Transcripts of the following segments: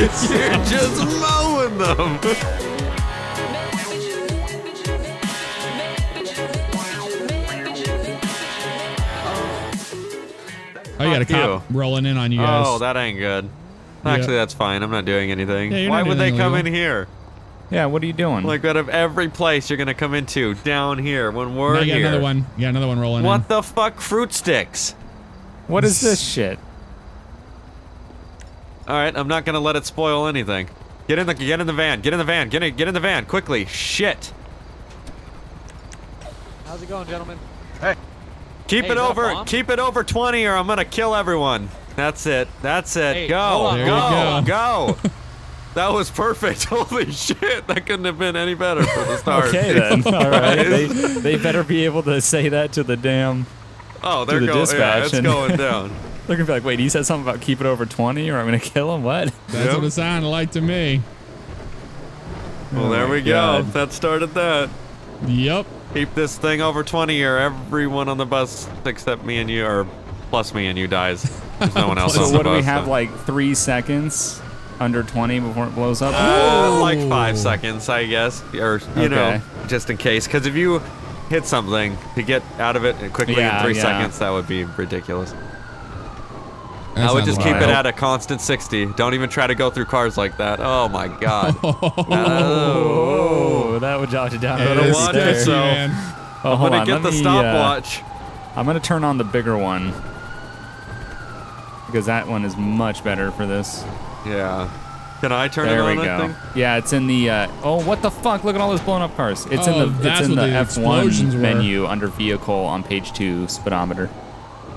You're just mowing them. Oh, you got a Fuck cop rolling in on you guys. Oh, that ain't good. Actually, that's fine. I'm not doing anything. Yeah, Why not would they come illegal. in here? yeah, what are you doing? Like out of every place you're gonna come into, down here when we're Now you got here. another one. You got another one rolling What in. the fuck, fruit sticks? what is this shit? All right, I'm not gonna let it spoil anything. Get in the get in the van. Get in the van. Get in get in the van quickly. Shit. How's it going, gentlemen? Keep Hey, it is that over. Keep it over 20, or I'm gonna kill everyone. That's it. That's it. Hey, go. hold on. There go. Go. that was perfect. Holy shit. That couldn't have been any better for the start. Okay then. All right. They, they better be able to say that to the damn. Oh, they're the going. Yeah, dispatch it's and- going down. They're gonna be like, wait, he said something about keep it over 20 or I'm gonna kill him. What? That's Yep. what it sounded like to me. Well, Oh there we God. go. That started that. Yep. Keep this thing over 20 or everyone on the bus except me and you, or plus me and you dies. There's no one else So on the what do we have so- like three seconds under 20 before it blows up? Uh, like five seconds, I guess, or you know, just in case. Because if you hit something to get out of it quickly Yeah, in three yeah. seconds, that would be ridiculous. That's I would just keep one. it at a constant 60. Don't even try to go through cars like that. Oh my god. Oh, that would jot you down. Hey, a Better little that's watch there. yourself. man. Oh, I'm gonna on. get let the me, uh, stopwatch. I'm gonna turn on the bigger one because that one is much better for this. yeah. Can I turn There it we on go. that thing? Yeah, it's in the. Uh, oh, what the fuck! Look at all those blown up cars. It's Oh, in the. It's that's in what the the F1 explosions were. menu under vehicle on page two speedometer.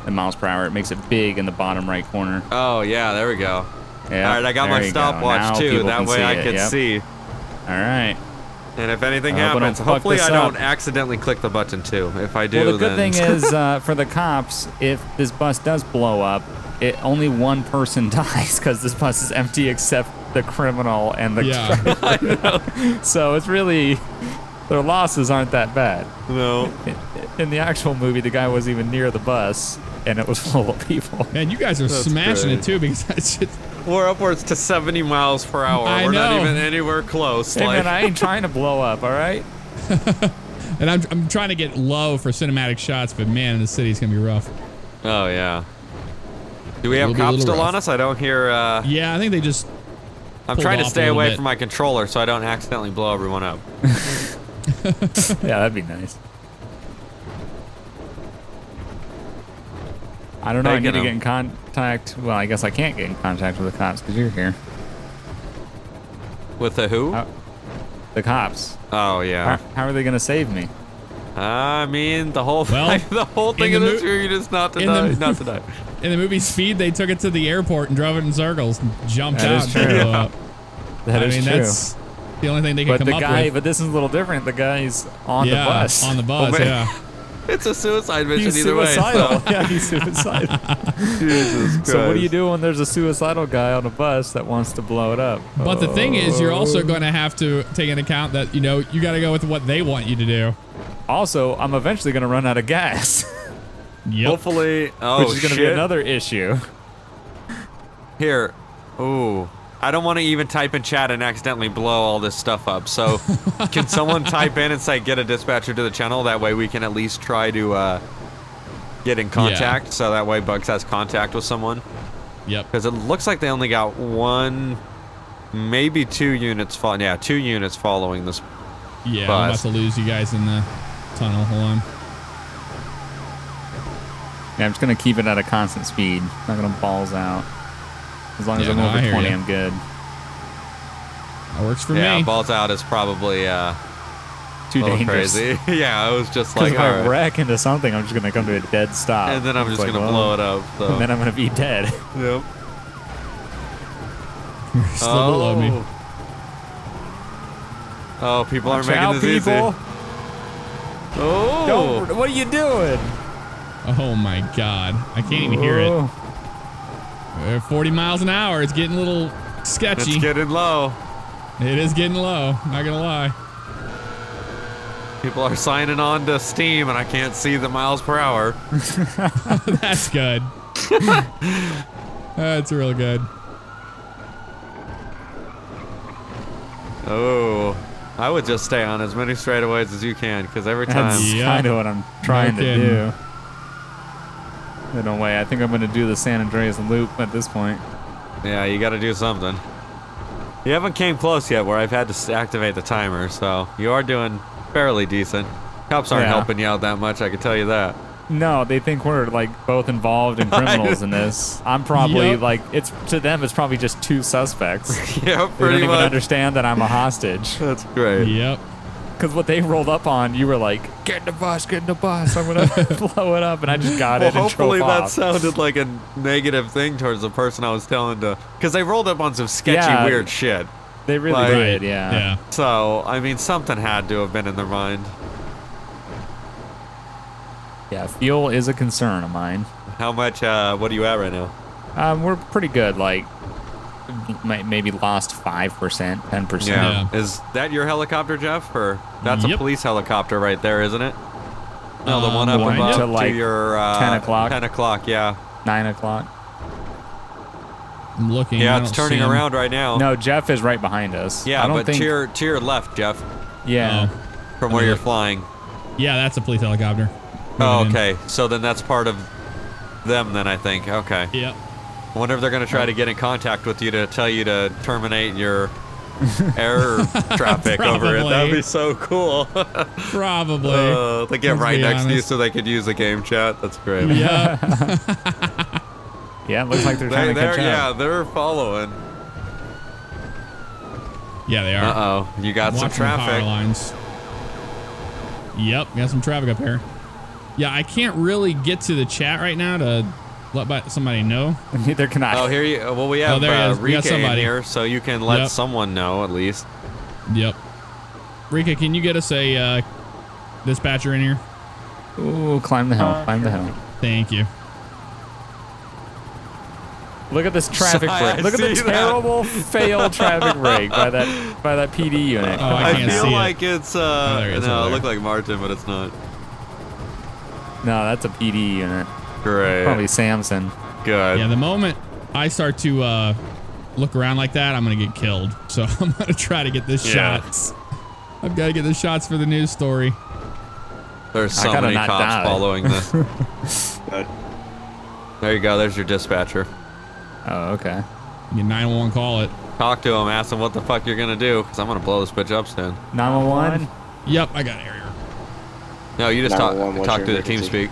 The miles per hour. It makes it big in the bottom right corner. Oh yeah, there we go. Yeah. All right, I got my you go. Stopwatch too. That way I it, can yep. see. All right. And if anything I hope I happens, fuck hopefully I don't up. accidentally click the button too. If I do, Well, the good then thing is uh, for the cops, if this bus does blow up, it only one person dies because this bus is empty except the criminal and the Yeah. driver. so it's really their losses aren't that bad. no. In, in the actual movie, the guy wasn't even near the bus, and it was full of people. Man, you guys are That's smashing great. it too because it's just, We're upwards to 70 miles per hour. I We're not even anywhere close. Hey like, man, I ain't trying to blow up. All right. and I'm, I'm trying to get low for cinematic shots, but man, the city's gonna be rough. oh yeah. Do we It have will be a cops still rough. on us? I don't hear. Uh, Yeah, I think they just. I'm trying to off a stay away bit. from my controller so I don't accidentally blow everyone up. Yeah, that'd be nice. I don't know. I Taking need to get in contact. Well, I guess I can't get in contact with the cops because you're here. With the who? How- The cops. Oh yeah. how are they going to save me? I mean, the whole Well, the whole thing in of the this mo- movie is not to die, the- not to die. In the movie Speed, they took it to the airport and drove it in circles and jumped That out. is and true. blew up. That I is mean, true. that's the only thing they can But come the up guy, with. but this is a little different. The guy's on yeah, the bus. On the oh, bus, man. yeah. It's a suicide mission He's either suicidal. way. yeah, he's suicidal. So. Jesus so what do you do when there's a suicidal guy on a bus that wants to blow it up? But the thing is, you're also Oh. going to have to take into account that you know you got to go with what they want you to do. Also, I'm eventually going to run out of gas, Yep. Hopefully, oh which is going to be another issue. Here, ooh. I don't want to even type in chat and accidentally blow all this stuff up. So, can someone type in and say get a dispatcher to the channel? That way we can at least try to uh, get in contact. So that way Buggs has contact with someone. Yep. Because it looks like they only got one, maybe two units. Fo- yeah, two units following this. Yeah, I'm about to lose you guys in the tunnel. Hold on. Yeah, I'm just going to keep it at a constant speed. Not going to balls out. As long as Yeah, I'm no, over 20, ya. I'm good. That works for me. yeah, me. balls out is probably uh, Too a dangerous. crazy. yeah, I was just like, if all I right. wreck into something, I'm just going to come to a dead stop. and then I'm just like, gonna well, blow it up. So. And then I'm going to be dead. yep. Still below me. Oh, people aren't Watch out, making this people. easy. Oh, Don't, what are you doing? Oh my god. I can't even hear it. Oh. Uh, 40 miles an hour. It's getting a little sketchy. it's getting low. it is getting low. Not gonna lie. People are signing on to Steam, and I can't see the miles per hour. That's good. That's real good. Oh, I would just stay on as many straightaways as you can, because every time. That's Yeah. kind of what I'm trying No to do. In a way, I think I'm going to do the San Andreas loop at this point. Yeah, you got to do something. You haven't came close yet where I've had to activate the timer, so you are doing fairly decent. Cops aren't Yeah. helping you out that much, I can tell you that. No, they think we're like both involved in criminals in this. I'm probably Yep. like it's to them. It's probably just two suspects. yeah, pretty They don't pretty even understand that I'm a hostage. That's great. Yep. Because what they rolled up on, you were like, "Get in the bus, get in the bus. I'm gonna blow it up," and I just got Well, it and hopefully drove that off. sounded like a negative thing towards the person I was telling to, because they rolled up on some sketchy, Yeah. weird shit. They really Like- did, yeah. Yeah. So, I mean, something had to have been in their mind. Yeah, fuel is a concern of mine. How much? uh What are you at right now? Um, we're pretty good. Like, may- maybe lost five percent, ten percent. Yeah. Is that your helicopter, Jeff? Or that's a police helicopter right there, isn't it? No, the one Um, up one above to, like, your uh, 10 o'clock? 10 o'clock, yeah. Nine o'clock. I'm looking. Yeah, it's turning around right now. No, Jeff is right behind us. Yeah, I don't but think. to your to your left, Jeff, yeah. Oh. from where me you're look. flying. Yeah, that's a police helicopter. Oh, Moving in. okay. So then that's part of them. Then I think. Okay. Yep. I wonder if they're gonna try to get in contact with you to tell you to terminate your air traffic over it. That'd be so cool. Probably. uh, they get Let's right be next to you so they could use the game chat. That's great. Yeah. Yeah, it looks like they're trying They, to catch they're, yeah, up. they're following. yeah, they are. Uh oh, you got I'm some watching Power traffic. lines. Yep, got some traffic up here. Yeah, I can't really get to the chat right now to let somebody know. Neither can I. Oh, here you. Well, we have Oh, there he uh, is. We got Rika in somebody. here, so you can let Yep. someone know at least. Yep. Rika, can you get us a uh, dispatcher in here? Ooh, climb the hill. Climb the hill. Thank you. Look at this traffic I break. Look at the terrible failed traffic break by that by that PD unit. Oh, I I, can't feel see it. like it's Oh, uh there it is, no, it looked like Martin, but it's not. No, that's a PD unit. Great. Probably Samson. Good. Yeah, the moment I start to uh, look around like that, I'm gonna get killed. So I'm gonna try to get the Yeah. shots. I've got to get the shots for the news story. There's so many cops die. following this. There you go. There's your dispatcher. Oh, okay. You 911 call it. Talk to him. Ask him what the fuck you're gonna do, because I'm gonna blow this bitch up soon. 911. Yep, I got area. No, you just talk talk to the TeamSpeak.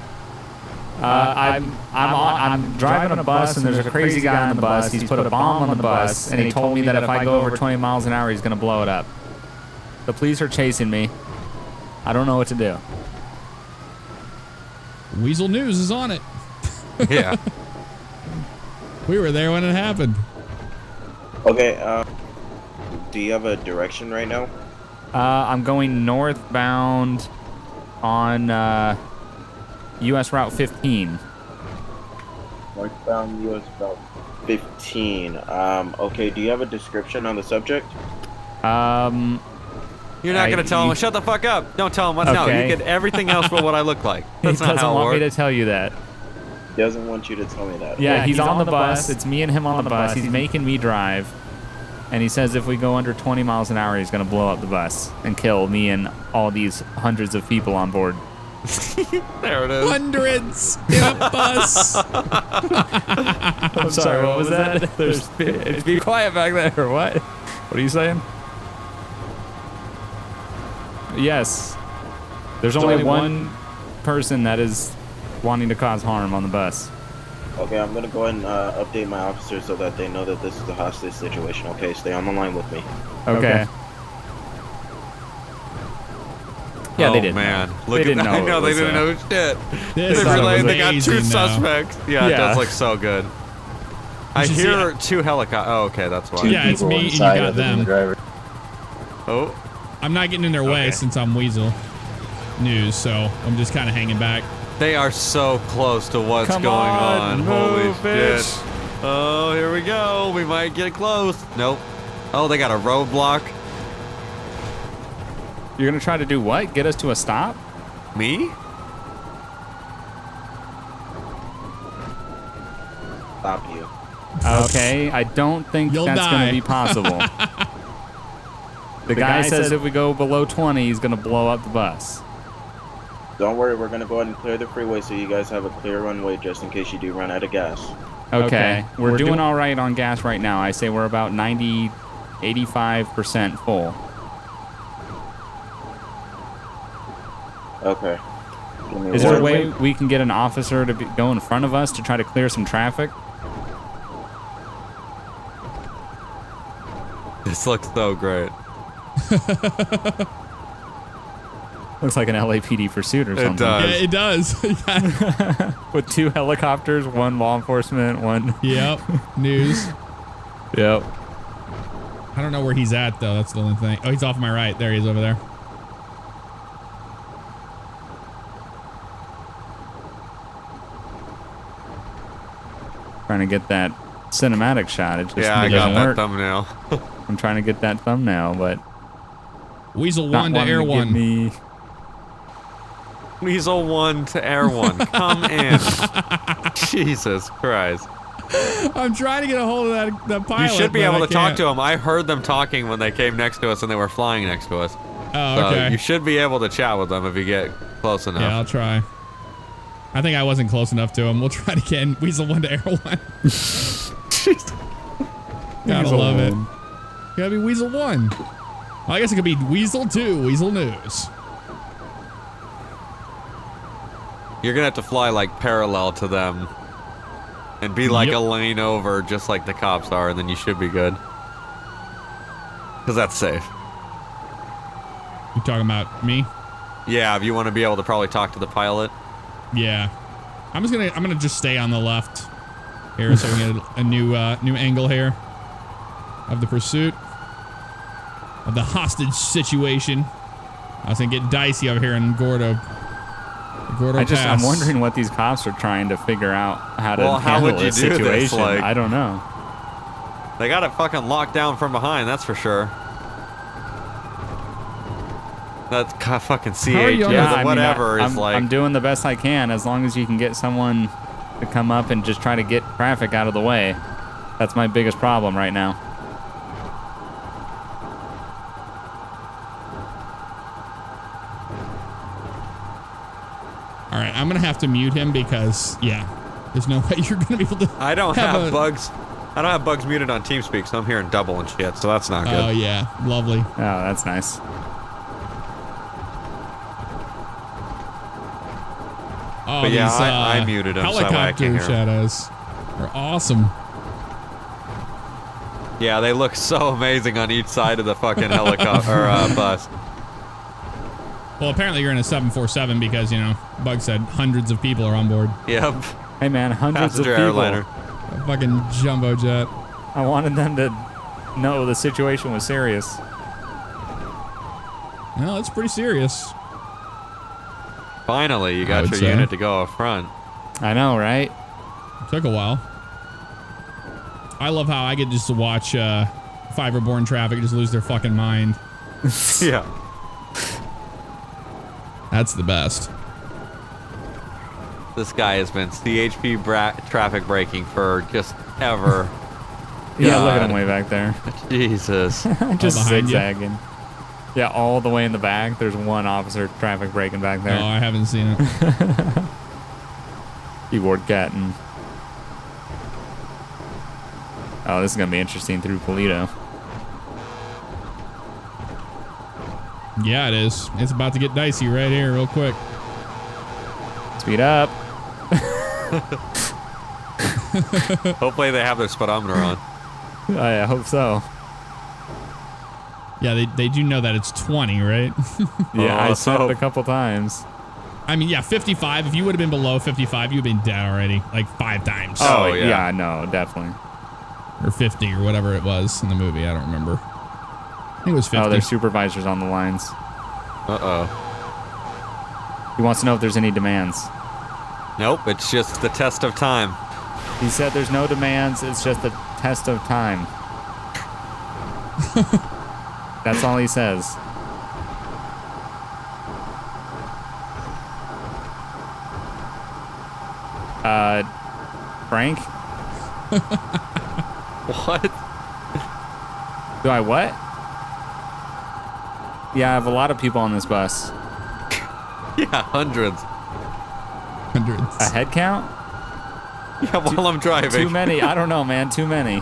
Uh, I'm I'm on, I'm driving a bus and there's a crazy guy on the bus. He's put a bomb on the bus and he told me that if I go over 20 miles an hour, he's gonna blow it up. The police are chasing me. I don't know what to do. Weasel News is on it. Yeah. We were there when it happened. Okay, uh, do you have a direction right now? Uh, I'm going northbound on uh, U.S. Route 15. Northbound US Route 15. Um, okay, do you have a description on the subject? Um, You're not I- gonna tell you- him. Shut the fuck up. Don't tell him what. No, you get everything else but what I look like. he That's not doesn't how it want me to tell you that. He doesn't want you to tell me that. Yeah, he's, on, the bus. It's me and him on the bus. He's making me drive. And he says if we go under 20 miles an hour, he's going to blow up the bus and kill me and all these hundreds of people on board. There it is. Hundreds in a bus. I'm sorry, what was that? There's be, be quiet back there. Or what? What are you saying? Yes. There's only one person that is wanting to cause harm on the bus. Okay, I'm gonna go ahead and uh, update my officers so that they know that this is a hostage situation. Okay, stay on the line with me. Okay. Yeah, oh, they didn't. man. know. Look they at didn't that. know. I know they didn't know shit. This They is realized they got two amazing, though. suspects. Yeah, it does look so good. I you see hear two helicopters. Oh, okay, that's why. Two Yeah, it's me and you got them. The driver. Oh, I'm not getting in their way Okay. since I'm Weasel News, so I'm just kind of hanging back. they are so close to what's Come going on, on. move, Holy bitch. shit. Oh, here we go. We might get close. Nope. Oh, they got a roadblock. You're gonna try to do what? Get us to a stop? Me? Stop you. Okay, I don't think You'll that's gonna be possible. the, guy, says if we go below 20, he's gonna blow up the bus. Don't worry, we're gonna go ahead and clear the freeway so you guys have a clear runway just in case you do run out of gas. Okay, we're, We're doing do- all right on gas right now. I say we're about 90, 85% full. Okay. Is there a way we can get an officer to be, go in front of us to try to clear some traffic? This looks so great. Looks like an LAPD pursuit or something. It something. does. Yeah, it does. Yeah. With two helicopters, one law enforcement, one. yep. News. Yep. I don't know where he's at though. That's the only thing. Oh, he's off my right. There he is over there. Trying to get that cinematic shot. It just yeah, I it got doesn't that work. thumbnail. I'm trying to get that thumbnail, but Weasel one to air give one. Me... Weasel one to air one. Come in. Jesus Christ. I'm trying to get a hold of that that You should be but able I to talk can't. to them. I heard them talking when they came next to us and they were flying next to us. Oh, So okay. you should be able to chat with them if you get close enough. yeah, I'll try. I think I wasn't close enough to him. We'll try to get Weasel one to air one. Gotta Weasel love it. one. Gotta be Weasel one. Well, I guess it could be Weasel two. Weasel news. You're gonna have to fly like parallel to them and be like Yep. a lane over, just like the cops are, and then you should be good. Cause that's safe. You talking about me? Yeah, if you want to be able to probably talk to the pilot. Yeah. I'm just gonna I'm gonna just stay on the left here so we get a new uh, new angle here of the pursuit of the hostage situation. I was gonna get dicey over here in Gordo. Gordo I just, I'm wondering what these cops are trying to figure out how to Well, how handle would you this do this, situation. like- I don't know. They got it fucking locked down from behind, that's for sure. That fucking CH, are you or on the the- I mean, whatever I, is I'm, like. I'm doing the best I can as long as you can get someone to come up and just try to get traffic out of the way. That's my biggest problem right now. All right, I'm gonna have to mute him because yeah, there's no way you're gonna be able to. I don't have have, a- Buggs. I don't have Buggs muted on TeamSpeak, so I'm hearing double and shit. So that's not good. Oh yeah, lovely. Oh, that's nice. Oh, But yeah, these, I- I uh, muted him so I Helicopter can't hear him. shadows are awesome. Yeah, they look so amazing on each side of the fucking helicopter or uh, bus. Well, apparently you're in a 747 because you know Bug said hundreds of people are on board. Yep, Hey man, hundreds passenger of people. airliner. A fucking jumbo jet. I wanted them to know the situation was serious. No, it's pretty serious. Finally, you got your say. unit to go up front. I know, right? Took a while. I love how I get just to watch uh, Fiverborn traffic just lose their fucking mind. yeah. That's the best. This guy has been CHP bra- traffic braking for just ever. Yeah, look at him way back there. Jesus. just behind you? Zigzagging. Yeah, all the way in the back. There's one officer traffic breaking back there. Oh. I haven't seen it. Keyboard Gatton. Oh, this is gonna be interesting through Paleto. yeah, it is. It's about to get dicey right here, real quick. Speed up. Hopefully they have their speedometer on. Oh, I hope so. Yeah, they, they do know that it's 20, right? Yeah, Oh, I said so- it a couple times. I mean, yeah, 55. If you would have been below 55, you'd have been dead already, like five times. Oh, yeah. yeah, no, definitely. Or 50 or whatever it was in the movie. I don't remember. I think it was 50. Oh, there's supervisors on the lines. Uh oh. He wants to know if there's any demands. Nope, it's just the test of time. He said there's no demands. It's just a test of time. That's all he says. Uh, Frank? what? Do I what? Yeah, I have a lot of people on this bus. yeah, hundreds. Hundreds. A head count? Yeah, while too, I'm driving. Too many. I don't know, man. Too many.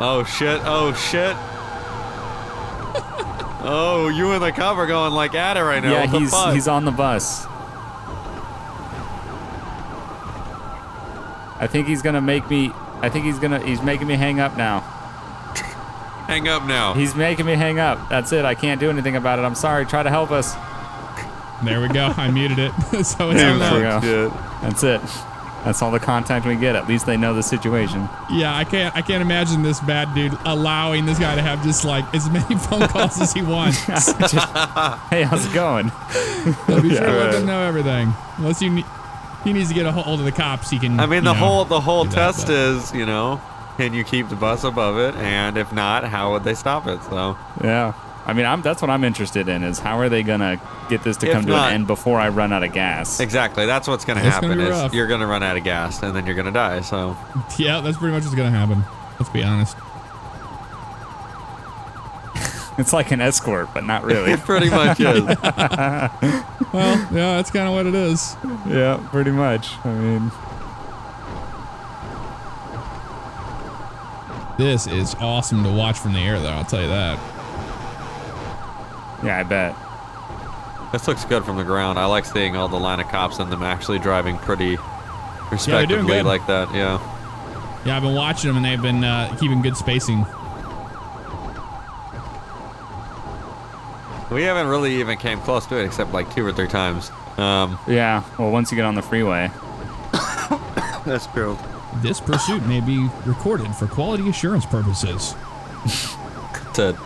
Oh, shit. Oh, shit oh, you and the cop are going like at it right now. yeah, what the he's fuck? he's on the bus. I think he's gonna make me. I think he's gonna. He's making me hang up now. Hang up now. He's making me hang up. That's it. I can't do anything about it. I'm sorry. Try to help us. There we go. I muted it. so it's Damn, there we go. Shit. That's it. That's all the contact we get. At least they know the situation. Yeah, I can't. I can't imagine this bad dude allowing this guy to have just like as many phone calls as he wants. Just, hey, how's it going? I'll be sure to let them know everything. Unless you, ne- he needs to get a hold of the cops. He can. I mean, the know, whole the whole test but- is, you know, can you keep the bus above it, and if not, how would they stop it? So Yeah. I mean, I'm, that's what I'm interested in is how are they gonna get this to If come to not- an end before I run out of gas? exactly, that's what's gonna It's happen. gonna be is rough. you're gonna run out of gas, and then you're gonna die. So Yeah, that's pretty much what's gonna happen. Let's be honest. It's like an escort, but not really. it pretty much is. Well, yeah, that's kind of what it is. yeah, pretty much. I mean, This is awesome to watch from the air, though. I'll tell you that. Yeah, I bet. this looks good from the ground. I like seeing all the line of cops and them actually driving pretty doing respectively good. like that. Yeah. Yeah, I've been watching them, and they've been uh, keeping good spacing. We haven't really even came close to it except like two or three times. Um, Yeah. Well, once you get on the freeway, that's true. This pursuit may be recorded for quality assurance purposes. That's it.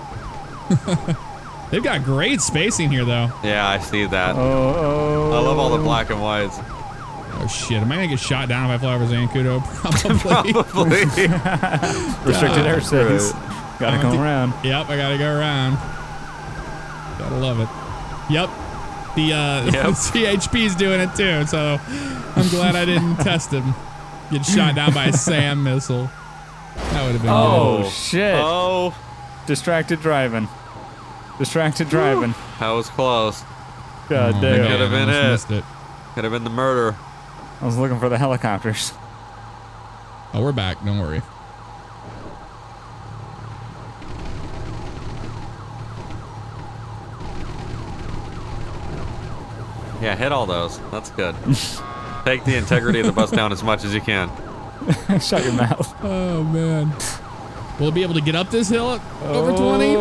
They've got great spacing here, though. Yeah, I see that. oh, oh, I love all the black and whites. Oh shit! Am I gonna get shot down if I fly over Zancudo? Probably. Probably. restricted airspace. Gotta I go around. Yep, I gotta go around. Gotta love it. Yep. The uh, Yep. CHP's doing it too, so I'm glad I didn't test him. Get shot down by a SAM missile. That would have been Oh, Oh. shit! oh, Distracted driving. Distracted driving. that was close. God Oh, damn. man, Could've been it. missed it. Could have been the murder. I was looking for the helicopters. Oh, we're back. Don't worry. Yeah, hit all those. That's good. Take the integrity of the bus down as much as you can. Shut your mouth. Oh man. Will it be able to get up this hill at over 20?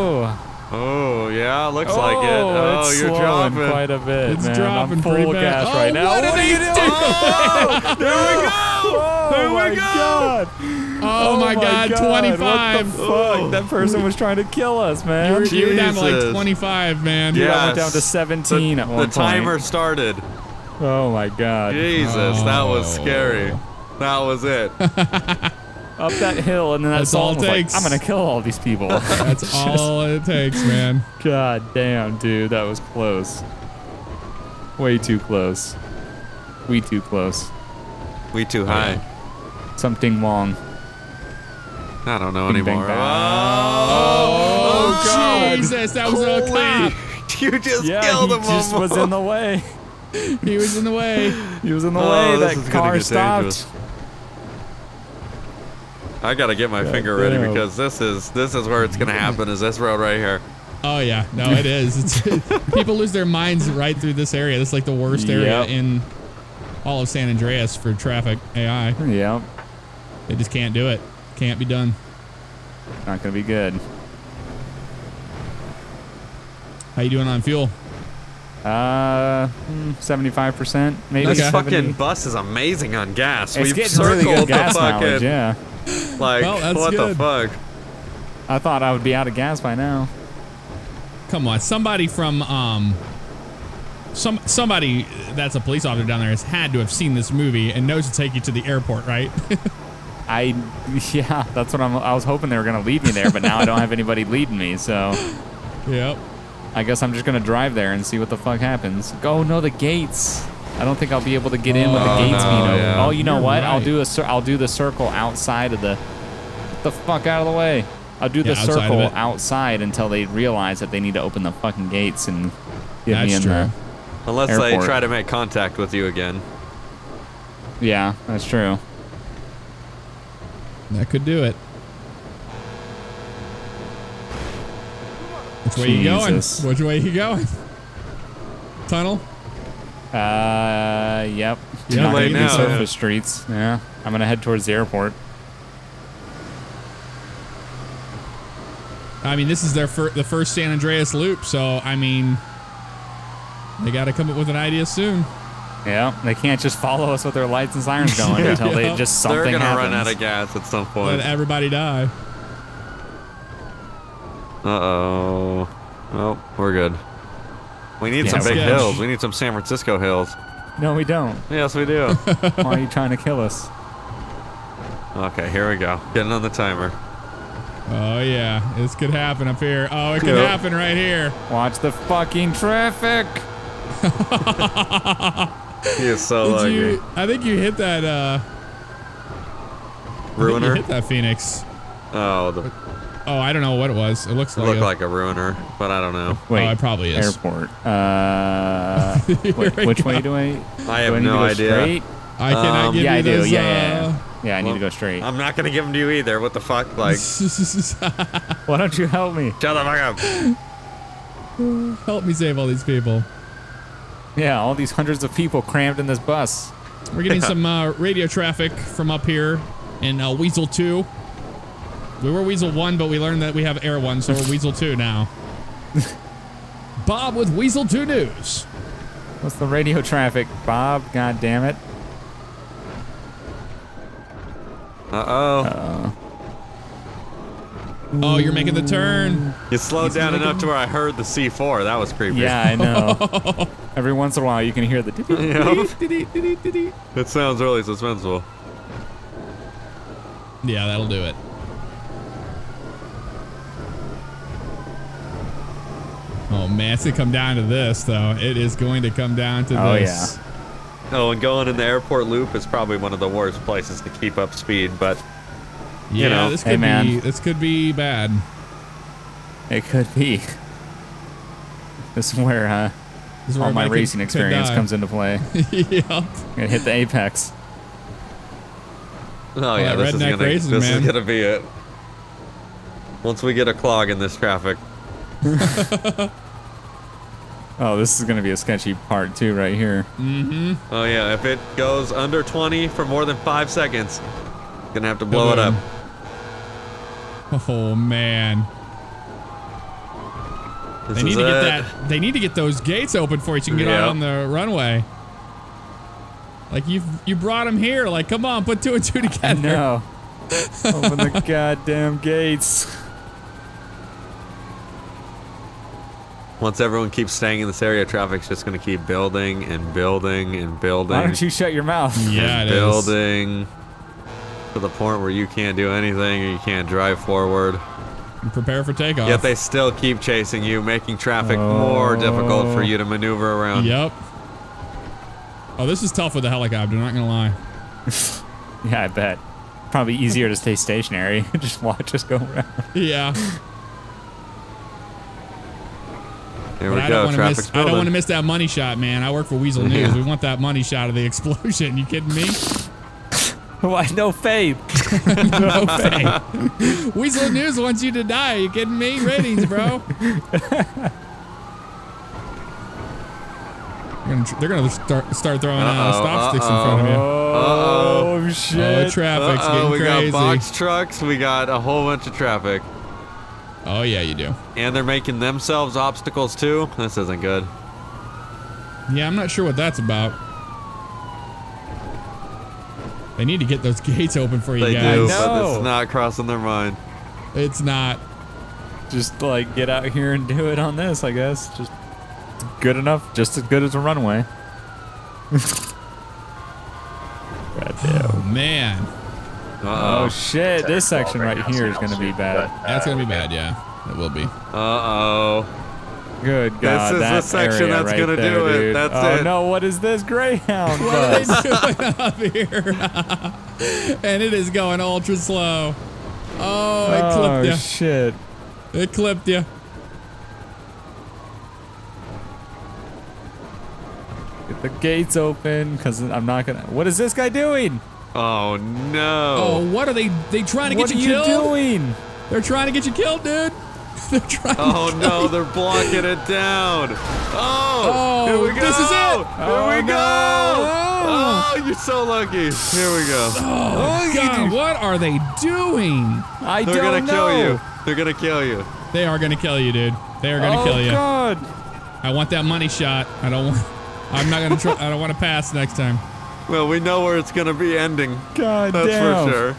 Oh, Oh, yeah, looks like it. Oh, oh it's you're slowing dropping. quite a bit, It's man. dropping I'm full pretty gas Oh, right now. what did are you doing? Oh, there we go. Oh, There we my go. God. Oh, my oh, god, 25. What the fuck? That person was trying to kill us, You man. were, you were down to like 25, man. Yeah. I went down to 17 The, at the one point. timer started. Oh my god. Jesus, that was Oh. scary. That was it. Up that hill, and then that That's all it was like. I'm gonna kill all these people. That's all it takes, man. God damn, dude, that was close. Way too close. We too close. We too high. Something wrong. I don't know Bing, anymore. bang. Oh, oh, Oh, God. Jesus, that was a cop. You just Yeah, killed he him. just was in the way. He was in the way. He was in the Oh, way. That car stopped. dangerous. I gotta get my God finger ready damn. because this is this is where it's gonna happen. Is this road right here? Oh yeah, no, it is. It's, people lose their minds right through this area. This is like the worst area Yep. in all of San Andreas for traffic AI. Yep. They just can't do it. Can't be done. Not gonna be good. How you doing on fuel? Uh, seventy-five percent, maybe. This Okay. fucking 70. bus is amazing on gas. It's We've getting circled really good the gas fucking mileage. Yeah. like Well, what good. the fuck? I thought I would be out of gas by now. Come on, somebody from um, some somebody that's a police officer down there has had to have seen this movie and knows to take you to the airport, right? I, yeah, that's what I'm. I was hoping they were gonna lead me there, but now I don't have anybody leading me. So yep. I guess I'm just gonna drive there and see what the fuck happens. Go, no, the gates. I don't think I'll be able to get in with the Oh, gates no, being open. yeah. Oh, you know You're what? I'll do a cir- I'll do the circle outside of the. Get the fuck out of the way. I'll do the Yeah, outside circle it. outside until they realize that they need to open the fucking gates and get me That's in true. there. Unless Airport. they try to make contact with you again. Yeah, that's true. That could do it. Which way you going? Jesus. Which way you going? Tunnel? Uh, yep. Too Not late gonna now, surface yeah. streets. Yeah, I'm gonna head towards the airport. I mean, this is their fir- the first San Andreas loop, so I mean, they got to come up with an idea soon. Yeah, they can't just follow us with their lights and sirens going until they just something They're gonna happens. run out of gas at some Let point. everybody die. Uh oh. Oh, we're good. We need Yeah, some big good. hills. We need some San Francisco hills. No, we don't. Yes, we do. Why are you trying to kill us? okay, here we go. Getting on the timer. Oh yeah, this could happen up here. Oh, it could Yep. happen right here. Watch the fucking traffic. He is so Did lucky. you? I think you hit that. uh I think You Ruiner? hit that Phoenix. Oh, the, Oh, I don't know what it was. It looks it like. looked a- like a ruiner, but I don't know. Wait, oh, it probably is. airport. Uh, wait, which way go. do I? I have I no to go idea. Straight? I cannot Um, give Yeah, you I do. those, Yeah, yeah, uh, yeah. Yeah, I need to go straight. I'm not gonna give them to you either. What the fuck? Like, Why don't you help me? shut the fuck up. Help me save all these people. Yeah, all these hundreds of people crammed in this bus. We're getting Yeah. some uh, radio traffic from up here in uh, Weasel 2. We were Weasel 1, but we learned that we have Air 1, so we're Weasel 2 now. Bob with Weasel 2 News. What's the radio traffic, Bob? God damn it. Uh oh. Uh, Oh, you're making the turn. You slowed down enough to where I heard the C4. That was creepy. yeah, I know. Every once in a while, you can hear the. Yep. It sounds really suspenseful. Yeah, that'll do it. Man, it's gonna come down to this though. It is going to come down to Oh, this. Oh, and going in the airport loop is probably one of the worst places to keep up speed, but Yeah, You know. this Hey, could man. be this could be bad. It could be. This is where uh, This is all my racing experience comes into play. yep. Gonna hit the apex. oh yeah, that this is redneck gonna racing, this man. is gonna be it. Once we get a clog in this traffic. Oh, this is gonna be a sketchy part too, right here. Mm-hmm. Oh yeah, if it goes under 20 for more than five seconds, gonna have to blow it up. Oh man. This They need is to get that they need to get those gates open for you so you can get out on the runway. Like you you brought them here. Like, come on, put two and two together. No. Open the goddamn gates. Once everyone keeps staying in this area, traffic's just gonna keep building and building and building. Why don't you shut your mouth? Yeah, and it is. building to the point where you can't do anything or you can't drive forward. And prepare for takeoff. Yet they still keep chasing you, making traffic more difficult for you to maneuver around. Yep. Oh, this is tough with the helicopter. Not gonna lie. Yeah, I bet. Probably easier to stay stationary. And just watch us go around. Yeah. Here But we I don't want to Traffic's miss. I don't want to miss that money shot, man. I work for Weasel News. Yeah. We want that money shot of the explosion. You kidding me? Why no faith? no way. Weasel News wants you to die. You kidding me? Ratings, bro. They're gonna, they're gonna start start throwing uh, Uh-oh, stop sticks in front of you. Oh, Oh, shit. traffic's Uh-oh, we getting crazy. got box trucks. We got a whole bunch of traffic. Oh yeah, you do. And they're making themselves obstacles too. This isn't good. Yeah, I'm not sure what that's about. They need to get those gates open for you They guys. do, know. but it's not crossing their mind. It's not. Just like get out here and do it on this, I guess. Just good enough. Just as good as a runway. God damn. Oh man, Uh-oh. Oh shit, this section right here is gonna be bad. that's gonna be uh, bad. Yeah, it will be. Uh-oh. Good God, is the that section that's right gonna there, do it. dude. That's oh it. no, what is this Greyhound What are they doing up here? and it is going ultra slow. Oh, it oh clipped you. shit! It clipped you. Get the gates open, cause I'm not gonna. What is this guy doing? Oh no. Oh, what are they? They trying to what get are you you killed? doing? They're trying to get you killed, dude. They're trying. Oh to no, they're blocking it down. Oh, Oh, here we go. this is it. Here Oh, we no. go. Oh, you're so lucky. Here we go. Oh, oh God, what are they doing? I They're don't gonna kill you. They're gonna kill you. They are gonna kill you, dude. They are gonna oh kill you. Oh God! I want that money shot. I don't want. I'm not gonna. Try, I don't want to pass next time. Well, we know where it's gonna be ending. God That's damn! for sure.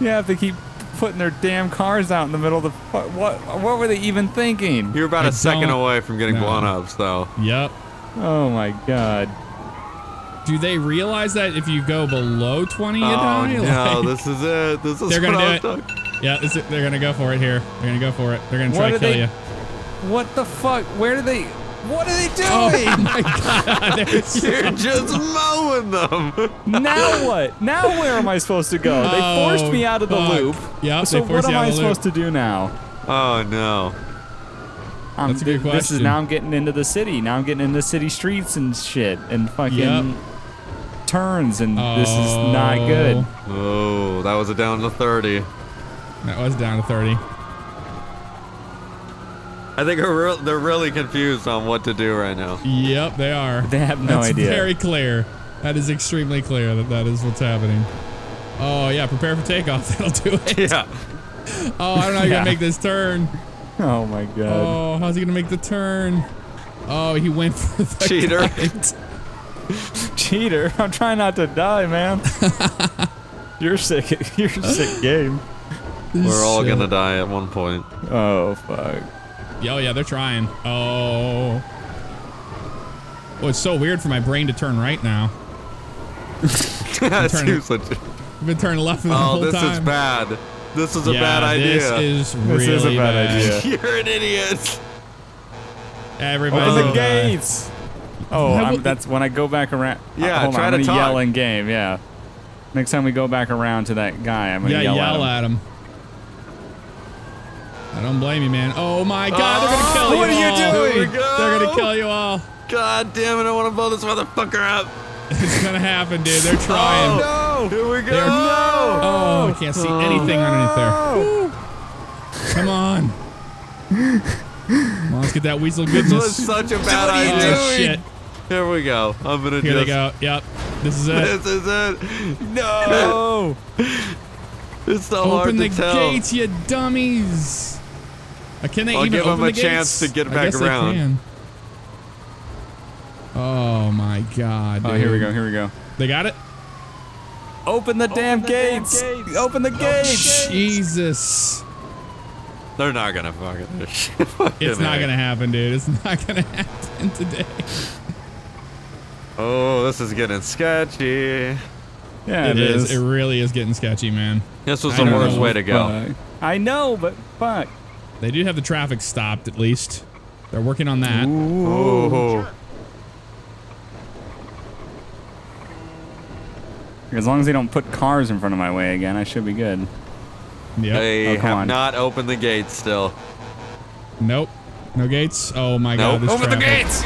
You have to keep putting their damn cars out in the middle of the. fu- What? What were they even thinking? You're about I a second away from getting No. blown up, so. Yep. Oh my God! Do they realize that if you go below 20, you Oh die? no, Like- this is it. This is They're gonna do it. talking- Yeah, this is, they're gonna go for it here. They're gonna go for it. They're gonna try to kill they- you. What the fuck? Where do they? What are they doing? Oh doing? my god! They're You're just mowing them. now what? Now where am I supposed to go? They Oh, forced me out of the fuck. loop. Yeah, So they forced what you am out I of the loop. supposed to do now? Oh no. I'm, That's a good th- This is now I'm getting into the city. Now I'm getting into city streets and shit and fucking Yep. turns and this is not good. Oh, that was a down to 30. That was down to 30. I think they're, real they're really confused on what to do right now. Yep, they are. They have no That's idea. very clear. That is extremely clear that that is what's happening. Oh yeah, prepare for takeoff. That'll do it. Yeah. Oh, I don't know how you're Yeah. gonna make this turn. Oh my god. Oh, how's he gonna make the turn? Oh, he went for the Cheater. kite. Cheater. I'm trying not to die, man. you're sick. You're sick game. We're all Shit. gonna die at one point. Oh fuck. Oh yeah, they're trying. Oh. Oh, it's so weird for my brain to turn right now. That turn seems legit. I've been turning left the Oh, whole this is bad. This is a yeah, bad idea. This is really This is a bad idea. You're an idiot. Everybody. Open the Oh. gates. Oh, I I'm, that's when I go back around. Yeah, uh, hold try on, to I'm gonna talk. yell in game. Yeah. Next time we go back around to that guy, I'm gonna Yeah, yell, yell, at him. at him. I don't blame you, man. Oh my God, they're gonna kill Oh, you what are you all. doing? Here we go. They're gonna kill you all. God damn it! I want to blow this motherfucker up. It's gonna happen, dude. They're trying. Oh, no! Here we go. They're- no! Oh, I can't see anything underneath there. Come on. Come on, let's get that weasel goodness. This was goodness. such a bad Oh idea. shit! Here we go. I'm gonna Here they go. Yep. This is it. This is it. No! Oh. It's so Open hard the to tell. Open the gates, you dummies. Uh, can they I'll even give 'em open a the chance gates? to get I back guess they around. can. Oh my god. Oh, here we go. Here we go. They got it? Open the damn gates. Open the gates. Jesus. They're not gonna fucking. It's not gonna happen, dude. It's not gonna happen today. Oh, this is getting sketchy. Yeah, it is. It really is getting sketchy, man. This was I the worst know. way to go. Fuck. I know, but fuck. They do have the traffic stopped at least. They're working on that. Oh, As long as they don't put cars in front of my way again, I should be good. Yep. they Oh, have on. not opened the gates still. Nope. No gates. Oh my god. Nope. This Open the gates.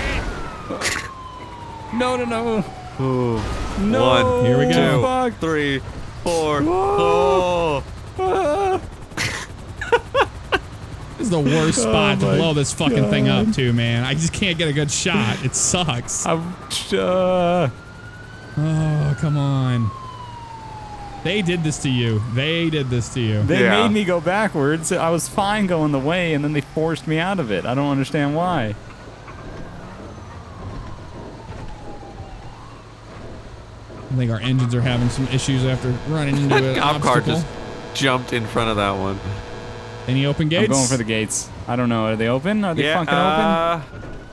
No, no, no. Ooh. No. One, Here we go. two, Fuck. three, four. Whoa. Oh, Ah. This is the worst spot to Oh my blow this fucking thing up God. to, man. I just can't get a good shot. It sucks. I'm, uh, Oh, come on. They did this to you. They did this to you. they Yeah. made me go backwards. I was fine going the way, and then they forced me out of it. I don't understand why. I think our engines are having some issues after running into an cop car just jumped in front of that one. Any open gates? I'm going for the gates. I don't know. Are they open? Are they yeah. fucking uh,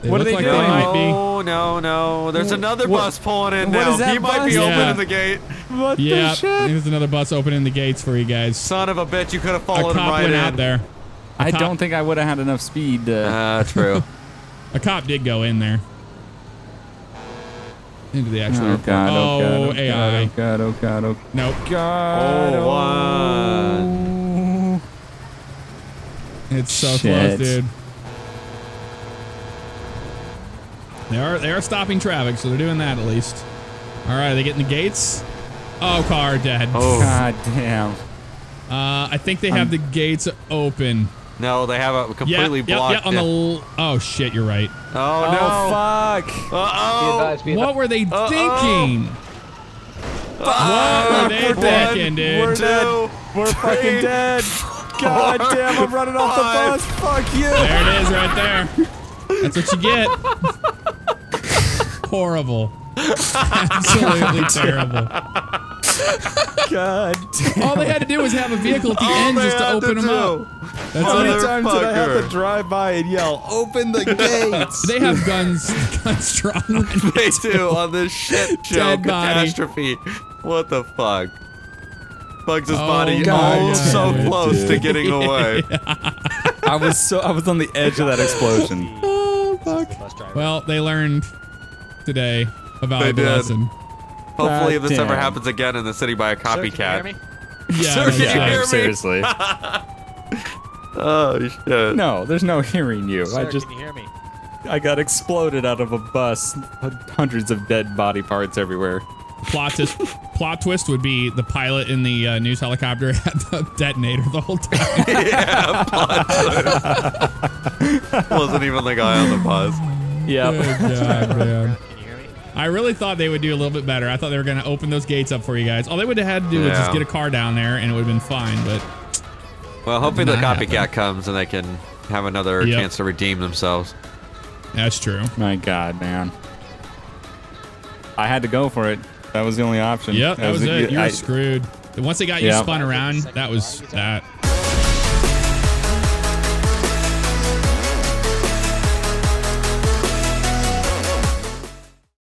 They What look are they like doing? They might be. No, no, no. There's another What- bus pulling in what now. is that he might be bus? opening the gate. What Yeah, the shit? there's another bus opening the gates for you guys. Son of a bitch, you could have A followed him cop right went in. out there. I cop- don't think I would have had enough speed to. Ah, true. A cop did go in there. Into the actual Oh airport. god, oh god, oh, oh AI. god, oh god, oh Nope. god. Oh, oh. It's so Shit. close, dude. They are they are stopping traffic, so they're doing that at least. All right, are they getting the gates. Oh, car dead. Oh God damn. Uh, I think they have the gates open. no, they have a completely yep, blocked. yep, on the. l- Oh shit, you're right. oh Oh, no! fuck. Uh oh! What were they Uh-oh. thinking? What were they thinking, dude? We're dead. We're fucking dead. God damn, I'm running off the bus. Fuck you. There it is, right there. That's what you get. Horrible. Absolutely terrible. God damn. All they had to do was have a vehicle at the end just to had open them do. up. That's How many it. times did I have to drive by and yell, open the gates? They have guns, guns drawn. on They do on this shit show Dead body. catastrophe. What the fuck? Buggs' Oh, body God oh so damn it, close to getting away. I was so I was on the edge of that explosion. Oh fuck. Well, they learned today a valuable did. lesson. Hopefully, if God this ever happens again in the city by a copycat. Yeah, Sir, no can you hear me? seriously. Oh shit! No, there's no hearing you. I just can you hear me? I got exploded out of a bus. Hundreds of dead body parts everywhere. plot twist, plot twist would be the pilot in the uh, news helicopter had the detonator the whole time. yeah, plot twist. Wasn't even the guy on the bus. oh, Yep. God, man. Can you hear me? I really thought they would do a little bit better. I thought they were going to open those gates up for you guys. All they would have had to do was just get a car down there and it would have been fine. But Well, hopefully the copycat happen. comes and they can have another Yep. chance to redeem themselves. that's true. My God, man. I had to go for it. That was the only option. Yep, that was it. You were I- screwed. Once they got you spun around, that was that.